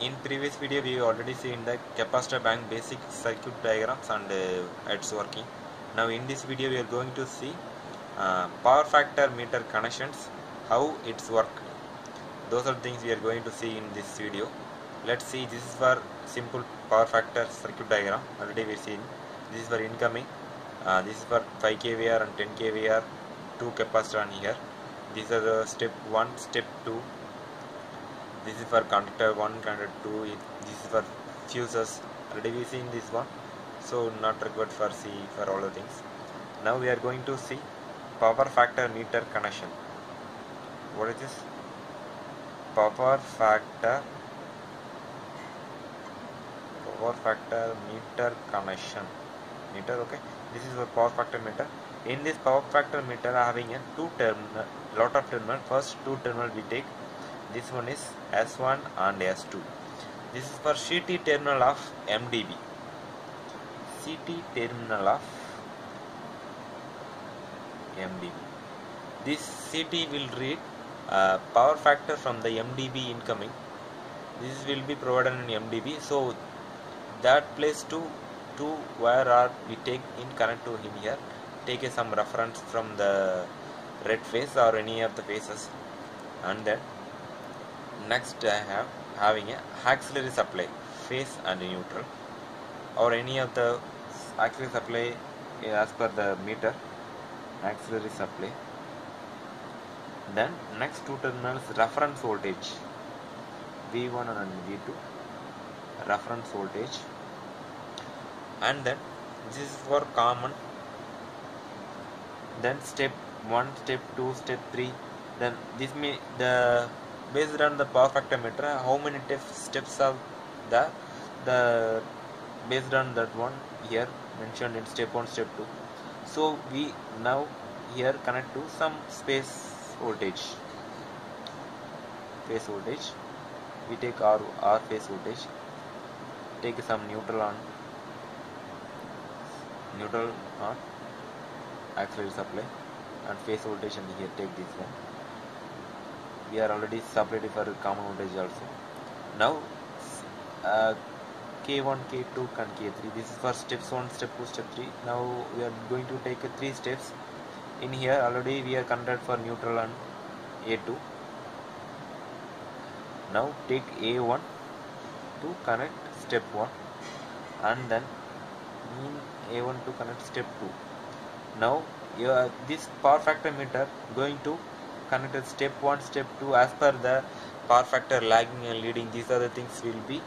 video we already seen the capacitor bank basic circuit diagrams and uh, its working. Now in this video we are going to see uh, power factor meter connections how it's work those are things we are going to see in this video. Let's see this is for simple power factor circuit diagram already we seen. This is for incoming uh, this is for 5 kVR and 10 kVR two capacitor on here. These are the step 1 step 2 this is for conductor 1 conductor 2 it, this is for fuses. Already we seen this one so not required for C for all the things. Now we are going to see power factor meter connection. What is this? Power factor power factor meter connection. Meter okay. This is a power factor meter. In this power factor meter having a two terminal lot of terminal. First two terminal we take this one is S1 and S2 this is for CT terminal of MDB CT terminal of MDB this CT will read uh, power factor from the MDB incoming. This will be provided in MDB so that place to to where are we take in connect to him here. Take some reference from the red face or any of the faces and then next I have having a auxiliary supply phase and neutral. Or any of the auxiliary supply as per the meter auxiliary supply. Then next two terminals reference voltage V1 and V2 reference voltage. And then this is for common. Then step 1 step 2 step 3 then this may the based on the power factor meter how many steps of the the based on that one here mentioned in step 1 step 2 so we now here connect to some space voltage. Phase voltage. We take our our phase voltage. Take some neutral on. Neutral on. Auxiliary supply. And phase voltage and here take this one we are already supplied for common voltage also. Now uh, k1 k2 and k3 this is for steps 1 step 2 step 3 now we are going to take uh, three steps. In here already we are connected for neutral and a2 now take a1 to connect step 1 and then in a1 to connect step 2 now this power factor meter going to connect at step 1 step 2 as per the power factor lagging and leading. These are the things will be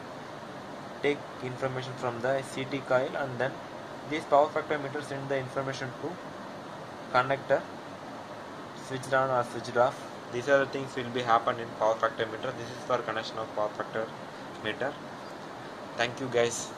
take information from the CT coil and then these power factor meter send the information to conductor switched on or switched off. These are the things will be happen in power factor meter. This is for connection of power factor meter. Thank you guys